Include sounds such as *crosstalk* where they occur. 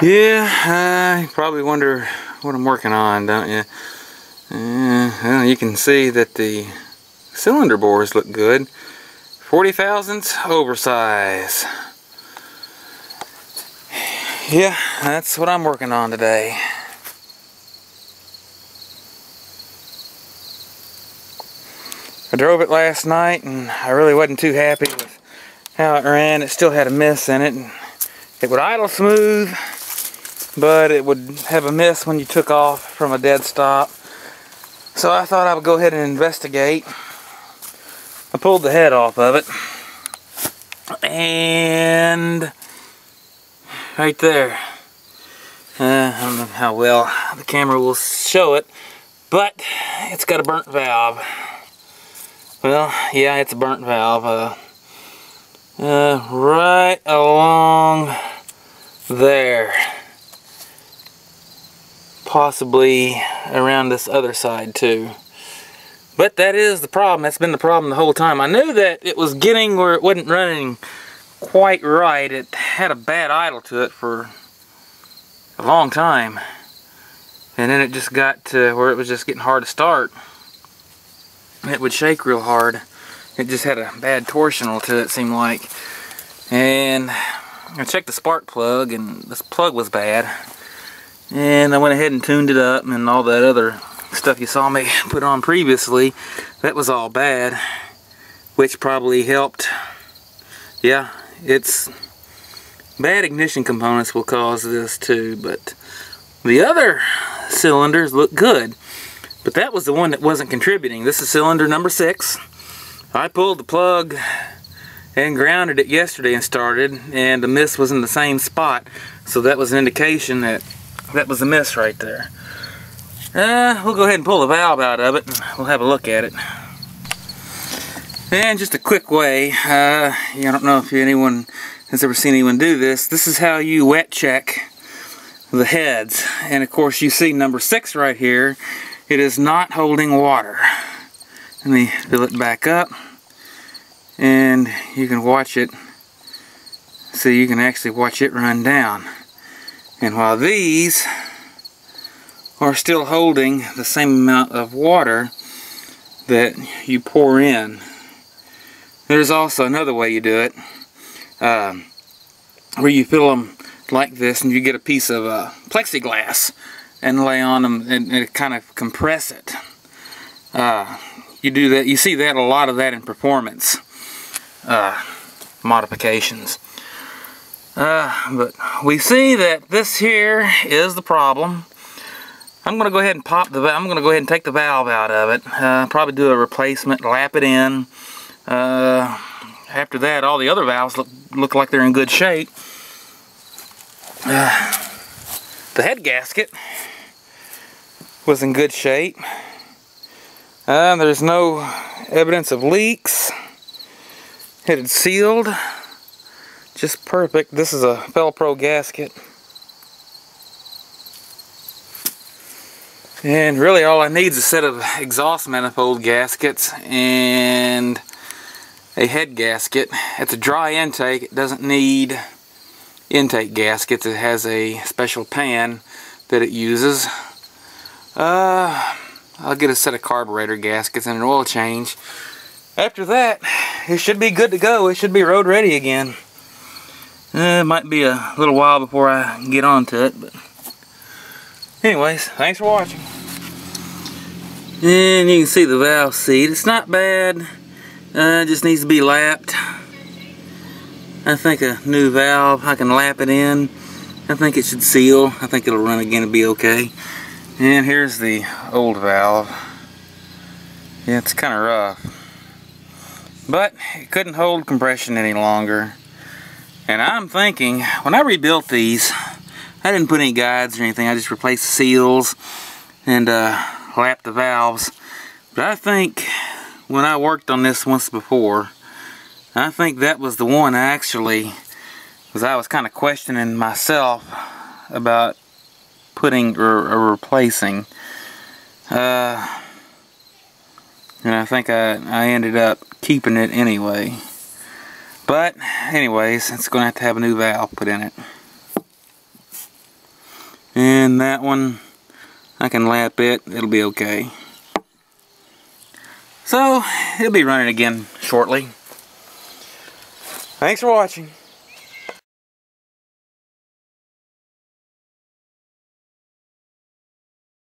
Yeah, I probably wonder what I'm working on, don't you? Uh, well, you can see that the cylinder bores look good. 40 thousandths oversize. Yeah, that's what I'm working on today. I drove it last night and I really wasn't too happy with how it ran. It still had a miss in it. It would idle smooth, but it would have a miss when you took off from a dead stop. So I thought I would go ahead and investigate. I pulled the head off of it. And right there. Uh, I don't know how well the camera will show it, but it's got a burnt valve. Well, yeah, it's a burnt valve. Uh, uh, right along there. Possibly around this other side too. But that is the problem. That's been the problem the whole time. I knew that it was getting where it wasn't running quite right. It had a bad idle to it for a long time. And then it just got to where it was just getting hard to start it would shake real hard. It just had a bad torsional to it, seemed like. And I checked the spark plug, and this plug was bad. And I went ahead and tuned it up, and all that other stuff you saw me *laughs* put on previously, that was all bad, which probably helped. Yeah, it's bad ignition components will cause this too, but the other cylinders look good. But that was the one that wasn't contributing. This is cylinder number six. I pulled the plug and grounded it yesterday and started, and the miss was in the same spot. So that was an indication that that was a miss right there. Uh, we'll go ahead and pull the valve out of it, and we'll have a look at it. And just a quick way, uh, I don't know if anyone has ever seen anyone do this. This is how you wet check the heads. And of course you see number six right here it is not holding water. Let me fill it back up and you can watch it so you can actually watch it run down. And while these are still holding the same amount of water that you pour in. There's also another way you do it um, where you fill them like this and you get a piece of uh, plexiglass and lay on them and, and kind of compress it. Uh, you do that. You see that a lot of that in performance uh, modifications. Uh, but we see that this here is the problem. I'm going to go ahead and pop the. I'm going to go ahead and take the valve out of it. Uh, probably do a replacement, lap it in. Uh, after that, all the other valves look look like they're in good shape. Uh, the head gasket was in good shape. Uh, there's no evidence of leaks. It had sealed. Just perfect. This is a Fel-Pro gasket. And really all I need is a set of exhaust manifold gaskets and a head gasket. It's a dry intake. It doesn't need intake gaskets. It has a special pan that it uses. Uh, I'll get a set of carburetor gaskets and an oil change. After that, it should be good to go. It should be road ready again. Uh, it might be a little while before I get onto it, but anyways, thanks for watching. And you can see the valve seat. It's not bad. Uh, it just needs to be lapped. I think a new valve, I can lap it in. I think it should seal. I think it'll run again and be okay. And here's the old valve. Yeah, it's kind of rough. But it couldn't hold compression any longer. And I'm thinking, when I rebuilt these, I didn't put any guides or anything. I just replaced the seals and uh, lapped the valves. But I think when I worked on this once before, I think that was the one actually, because I was kind of questioning myself about putting or, or replacing. Uh, and I think I, I ended up keeping it anyway. But, anyways, it's going to have to have a new valve put in it. And that one, I can lap it. It'll be okay. So, it'll be running again shortly. Thanks for watching.